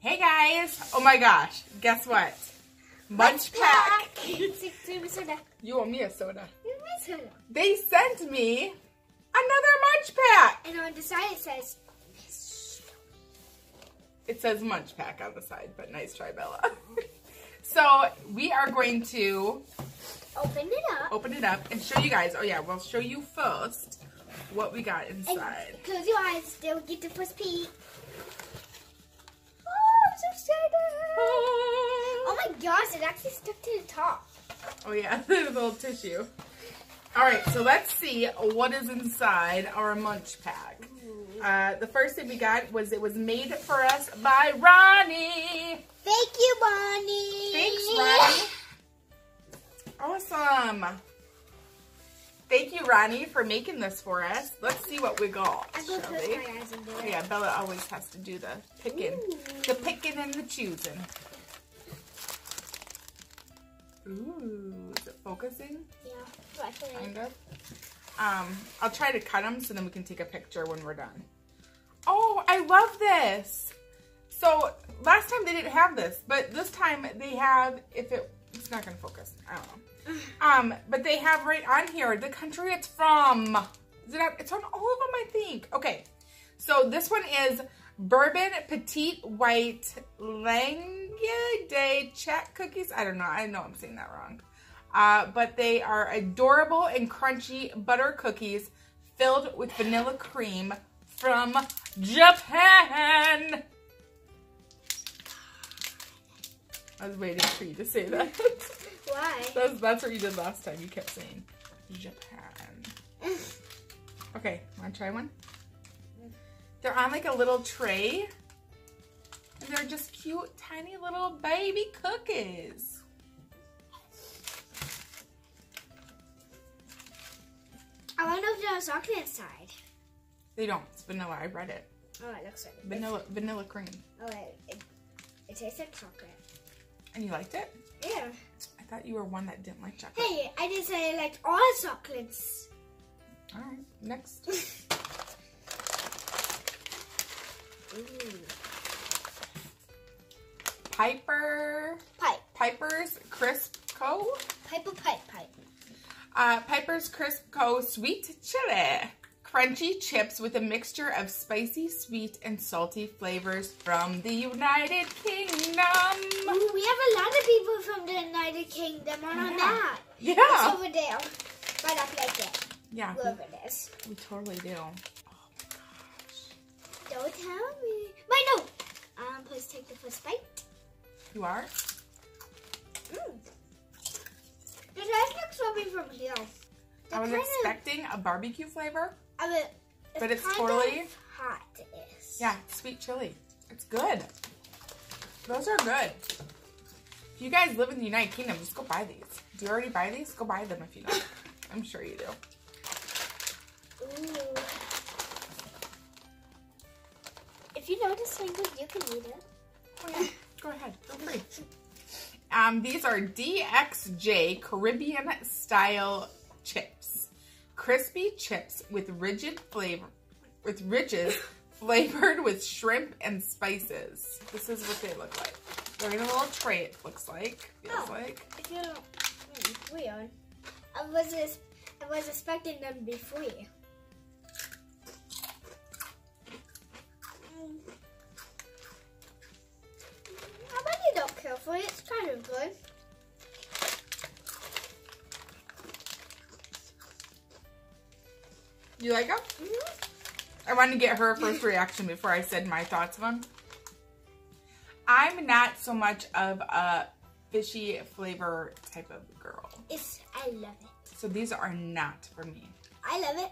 Hey guys! Oh my gosh, guess what? MunchPak! You owe me a soda. They sent me another MunchPak! And on the side it says, It says MunchPak on the side, but nice try, Bella. so we are going to open it up. open it up and show you guys. Oh yeah, we'll show you first what we got inside. And close your eyes, they'll get the first peek. Oh, I'm so excited. Oh my gosh, it actually stuck to the top. Oh yeah, the little tissue. All right, so let's see what is inside our MunchPak. Uh, the first thing we got was it was made for us by Ronnie. Thank you, Bonnie. Thanks, Ronnie. Awesome. Thank you, Ronnie, for making this for us. Let's see what we got, to shall we? my eyes and do Oh, yeah, Bella always has to do the picking. Ooh. The picking and the choosing. Ooh, is it focusing? Yeah, Kind of. Um, I'll try to cut them so then we can take a picture when we're done. Oh, I love this. So last time they didn't have this, but this time they have, if it, it's not going to focus. I don't know. Um, but they have right on here the country it's from. Is it it's on all of them, I think. Okay. So this one is Bourbon Petite White Langue de Chat Cookies. I don't know. I know I'm saying that wrong. Uh, but they are adorable and crunchy butter cookies filled with vanilla cream from Japan. I was waiting for you to say that. Why? that's, that's what you did last time. You kept saying Japan. Okay, want to try one? They're on like a little tray. And they're just cute, tiny little baby cookies. I wonder if there's chocolate inside. They don't. It's vanilla. I read it. Oh, it looks like Vanilla, vanilla cream. Oh, it, it, it tastes like chocolate. And you liked it? Yeah. Thought you were one that didn't like chocolate. Hey, I didn't say I liked all chocolates. All right, next. Piper, Pipe. Piper's Crisp Co. Pipe, pipe, pipe. Uh, Piper's Crisp Co. Sweet Chili. Crunchy chips with a mixture of spicy, sweet, and salty flavors from the United Kingdom. Ooh, we have a lot of people from the United Kingdom on Yeah. that. Yeah. It's over there. Right up like it. Yeah, Whoever it is. we, we totally do. Oh Don't tell me. Wait, no. Um, please take the first bite. You are? Mm. The taste looks something from here. I was of- expecting a barbecue flavor. I mean, But it's totally- hot. Yeah, sweet chili. It's good. Those are good. If you guys live in the United Kingdom, just go buy these. Do you already buy these? Go buy them if you don't. I'm sure you do. Ooh. If you know notice something, you can eat it. Oh, yeah. Go ahead. Feel free. Um, these are DXJ Caribbean style chips. Crispy chips with rigid flavor, with ridges flavored with shrimp and spices. This is what they look like. They're in a little tray. It looks like. Feels Oh. like. If you mm, weird. I was I was expecting them to be free. Mm. I bet you don't care for it. It's kind of good. You like them? Mhm. I wanted to get her first reaction before I said my thoughts of them. I'm not so much of a fishy flavor type of girl. It's, I love it. So these are not for me. I love it.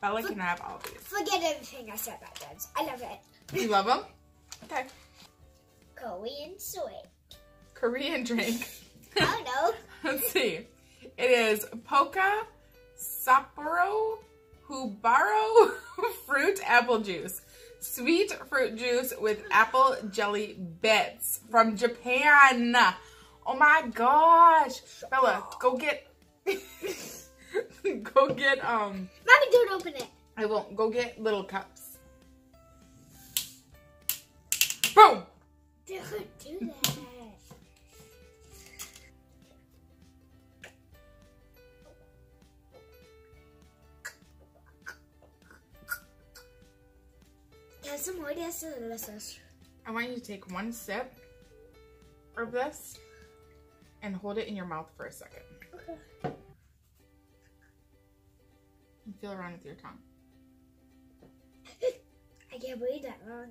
Bella can have all these. Forget everything I said about them. I love it. You love them? Okay. Korean soy. Korean drink. I don't know. Let's see. It is Pokka Sapporo Hubaro fruit apple juice. Sweet fruit juice with apple jelly bits from Japan. Oh my gosh. Bella, go get go get um. Mommy, don't open it. I won't. Go get little cups. Boom. Don't do that. Esa muerde es delicious. I want you to take one sip of this and hold it in your mouth for a second. Okay. And feel around with your tongue. I can't believe that long.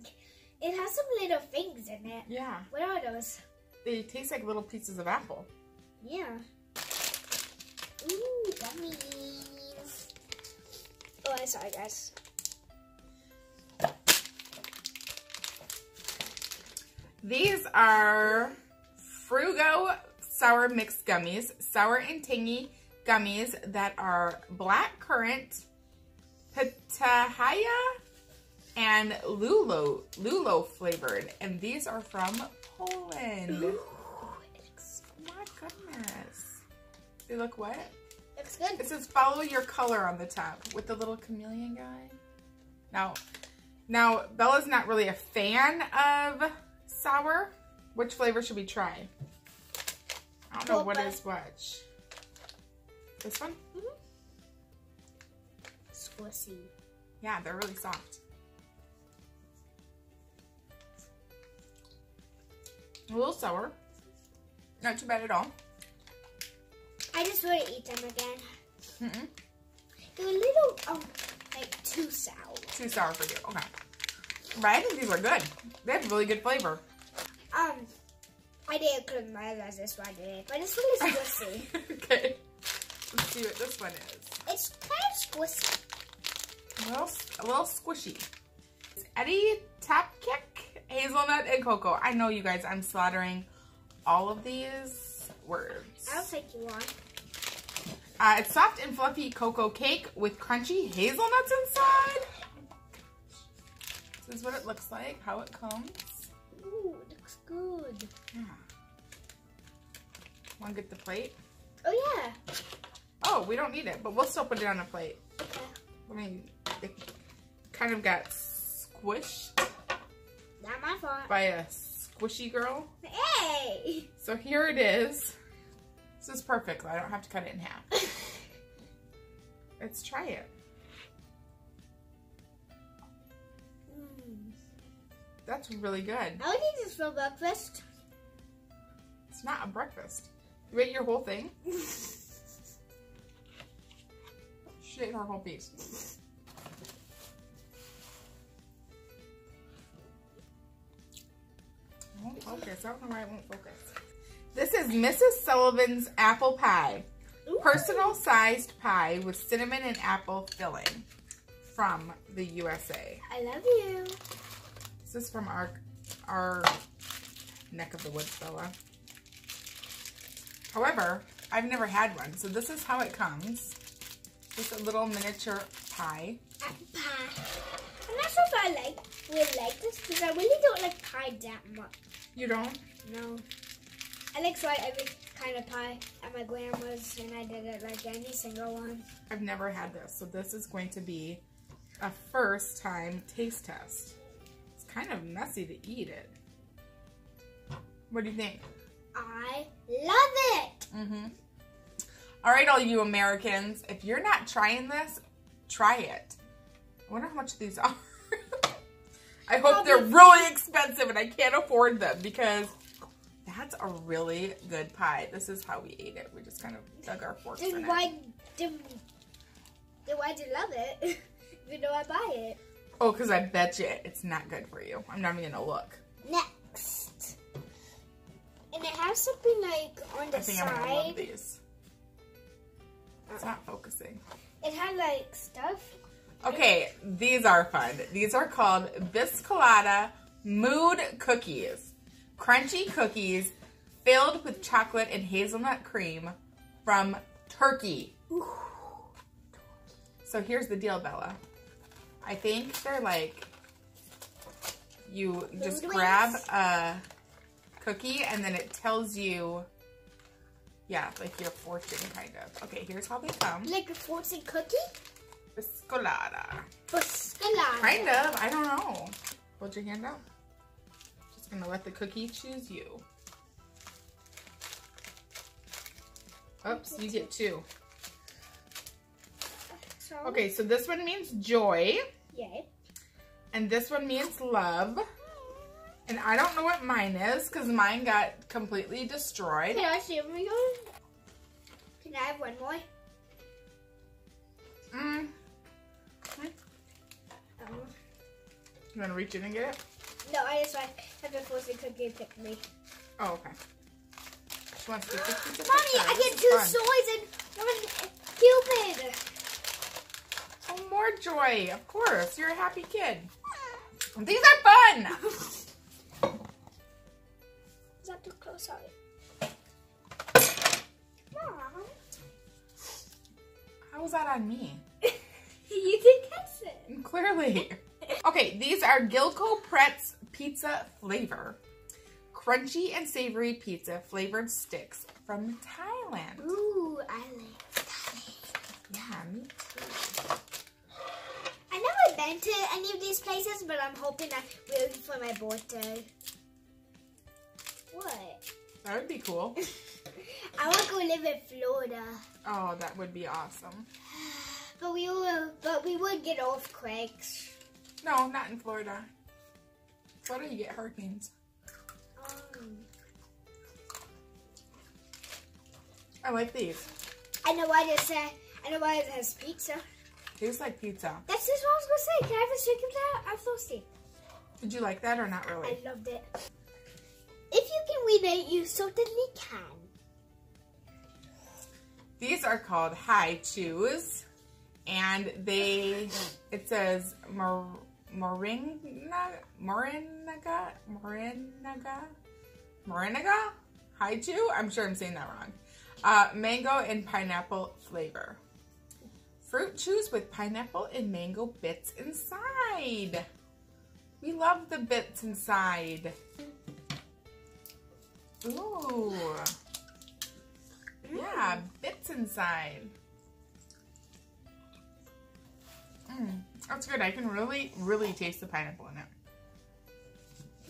It has some little things in it. Yeah. What are those? They taste like little pieces of apple. Yeah. Ooh, gummies. Oh, I'm sorry, guys. These are Frugo Sour Mixed Gummies. Sour and tangy gummies that are black currant, pitahaya, and lulo, lulo flavored. And these are from Poland. Ooh, My goodness. They look what? looks good. It says follow your color on the top with the little chameleon guy. Now, now Bella's not really a fan of sour. Which flavor should we try? I don't know what is which. This one? Squishy. Yeah, they're really soft. A little sour. Not too bad at all. I just want to eat them again. Mm-mm. They're a little, um, like too sour. Too sour for you. Okay. But I think these are good. They have really good flavor. Um, I didn't could realize this one did, but it's really squishy. okay. Let's see what this one is. it's kind of squishy. A little, a little squishy. It's Eddie Tap Kick, hazelnut, and cocoa. I know you guys, I'm slaughtering all of these words. I'll take you on. Uh, it's soft and fluffy cocoa cake with crunchy hazelnuts inside. This is what it looks like, how it comes. Ooh, looks good. Hmm. Yeah. Want to get the plate? Oh yeah. Oh, we don't need it, but we'll still put it on a plate. Okay. I mean, it kind of got squished Not my fault. by a squishy girl. Hey. So here it is. This is perfect. I don't have to cut it in half. Let's try it. That's really good. I would eat this for breakfast. It's not a breakfast. You ate your whole thing? She ate her whole piece. It won't focus. I don't know why it won't focus. This is Mrs. Sullivan's apple pie. Ooh. Personal sized pie with cinnamon and apple filling from the USA. I love you. This is from our our neck of the woods, Bella. However, I've never had one, so this is how it comes. Just a little miniature pie. Apple pie. I'm not sure if I like will like this because I really don't like pie that much. You don't? No. I like try every kind of pie at my grandma's and I did it like any single one. I've never had this, so this is going to be a first time taste test. Kind of messy to eat it. What do you think? I love it. Mm-hmm. All right, all you Americans, if you're not trying this, try it. I wonder how much these are. I hope they're really expensive and I can't afford them because that's a really good pie. This is how we ate it. We just kind of dug our forks in Then it. why then, then why do you love it? Even though I buy it. Oh, because I bet you it's not good for you. I'm not even gonna look. Next. And it has something like on the side. I think I'm gonna love side. these. It's not focusing. It had like stuff. Okay, these are fun. These are called Biscolata Mood Cookies. Crunchy cookies filled with chocolate and hazelnut cream from Turkey. So here's the deal, Bella. I think they're like you just grab a cookie and then it tells you Yeah, like your fortune, kind of. Okay, here's how they come. Like a fortune cookie? Biscolata. Biscolata. Kind of. I don't know. Hold your hand out. Just gonna let the cookie choose you. Oops, you get two. So, Okay, so this one means joy, Yay. and this one means love. And I don't know what mine is, because mine got completely destroyed. Can I see them again? Can I have one more? Mm. Um, You wanna reach in and get it? no, I just want have the fortune cookie pick me. Oh, okay. She wants to pick Mommy. I get two fun. swords and one Cupid. Oh, more joy. Of course. You're a happy kid. These are fun. Is that too close? Sorry. Mom. How was that on me? you did catch it. Clearly. Okay, these are Gilco Pretz pizza flavor. Crunchy and savory pizza flavored sticks from Thailand. Ooh, I like that. Yeah, me too. Been to any of these places, but I'm hoping I will for my birthday. What? That would be cool. I want to go live in Florida, Oh, that would be awesome. but we will. But we would get earthquakes. No, not in Florida. Florida, you get hurricanes. Um, I like these. I know why this. Uh, I know why it has pizza. Tastes like pizza. That's just what I was gonna say. Can I have a chicken salad? I'm thirsty. Did you like that or not really? I loved it. If you can read it, you certainly can. These are called Hi-Chews, and they it says mor, moringa morinaga morinaga morinaga Hi-Chew. I'm sure I'm saying that wrong. Uh, mango and pineapple flavor. Fruit chews with pineapple and mango bits inside. We love the bits inside. Ooh. Yeah, bits inside. Mm, that's good. I can really, really taste the pineapple in it.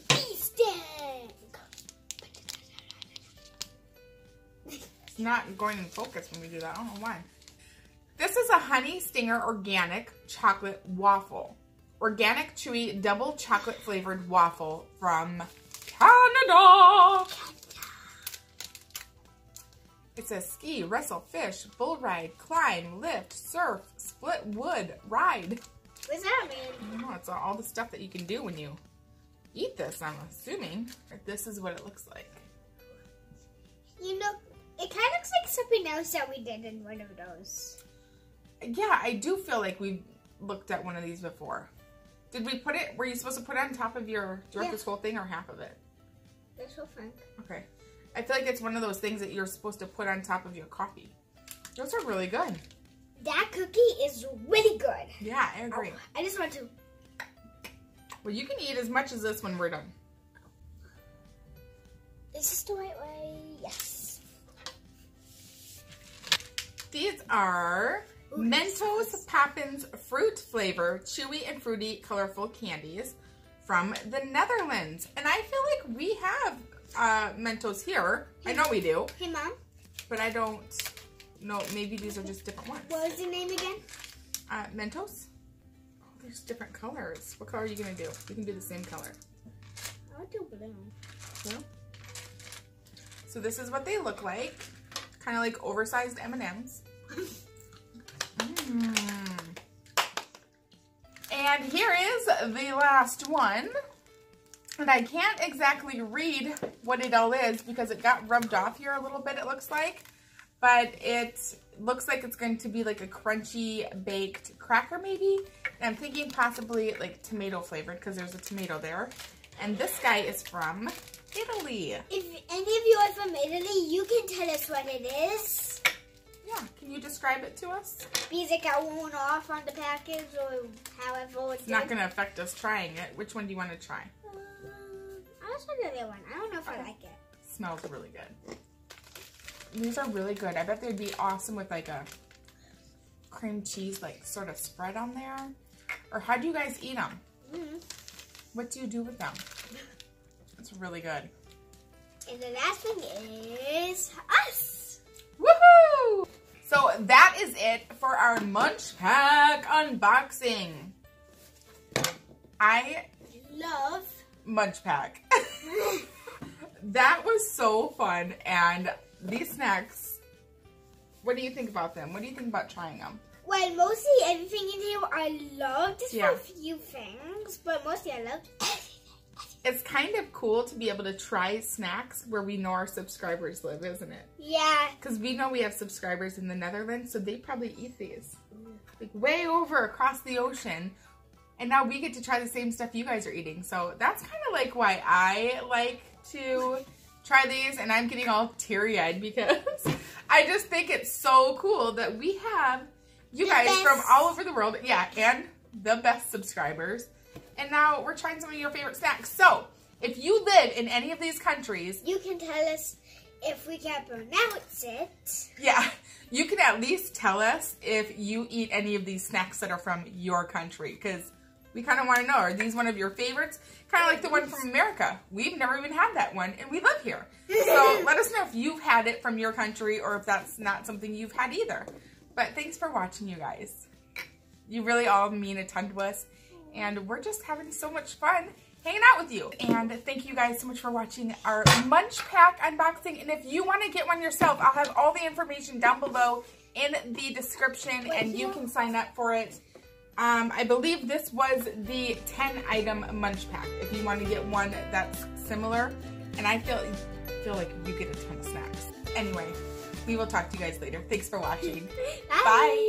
Bee sting. It's not going in focus when we do that. I don't know why. This is a Honey Stinger Organic Chocolate Waffle. Organic, chewy, double chocolate flavored waffle from Canada. It says ski, wrestle, fish, bull ride, climb, lift, surf, split wood, ride. What does that I mean? don't know, it's all the stuff that you can do when you eat this, I'm assuming. This is what it looks like. You know, it kind of looks like something else that we did in one of those. Yeah, I do feel like we looked at one of these before. Did we put it, were you supposed to put it on top of your, do Yeah. this whole thing or half of it? So fun. Okay. I feel like it's one of those things that you're supposed to put on top of your coffee. Those are really good. That cookie is really good. Yeah, I agree. Oh, I just want to. Well, you can eat as much as this when we're done. Is this the right way? Yes. These are Mentos Poppins fruit flavor, chewy and fruity, colorful candies from the Netherlands. And I feel like we have uh, Mentos here. I know we do, Hey, mom. but I don't know. Maybe these are just different ones. What was the name again? Uh, Mentos? Oh, there's different colors. What color are you going to do? You can do the same color. I'll do blue. Blue? So this is what they look like. Kind of like oversized M&Ms. Mm. And here is the last one. And I can't exactly read what it all is because it got rubbed off here a little bit, it looks like. But it looks like it's going to be like a crunchy baked cracker maybe. And I'm thinking possibly like tomato flavored because there's a tomato there. And this guy is from Italy. If any of you are from Italy, you can tell us what it is. Yeah, can you describe it to us? Because it got worn off on the package or however it's It's not going to affect us trying it. Which one do you want to try? Um, I'll try the other one. I don't know if I like it. Smells really good. these are really good. I bet they'd be awesome with like a cream cheese like sort of spread on there. Or how do you guys eat them? Mm. What do you do with them? It's really good. And the last thing is us. Woohoo! So that is it for our MunchPak unboxing. I Love. MunchPak. that was so fun and these snacks, what do you think about them? What do you think about trying them? Well, mostly everything in here I loved. Just Yeah. a few things, but mostly I loved everything. It's kind of cool to be able to try snacks where we know our subscribers live, isn't it? Yeah. Because we know we have subscribers in the Netherlands, so they probably eat these. Like way over across the ocean. And now we get to try the same stuff you guys are eating. So that's kind of like why I like to try these. And I'm getting all teary eyed because I just think it's so cool that we have you The guys from all over the world. Yeah, and the best subscribers. And now we're trying some of your favorite snacks. So if you live in any of these countries, You can tell us if we can pronounce it. Yeah, you can at least tell us if you eat any of these snacks that are from your country because we kind of want to know. Are these one of your favorites? Kind of like the one from America. We've never even had that one and we live here. So let us know if you've had it from your country or if that's not something you've had either. But thanks for watching, you guys. You really all mean a ton to us and we're just having so much fun hanging out with you. And thank you guys so much for watching our MunchPak unboxing. And if you want to get one yourself, I'll have all the information down below in the description and you can sign up for it. Um, I believe this was the 10 item MunchPak if you want to get one that's similar. And I feel, feel like you get a ton of snacks. Anyway, we will talk to you guys later. Thanks for watching. Bye. Bye.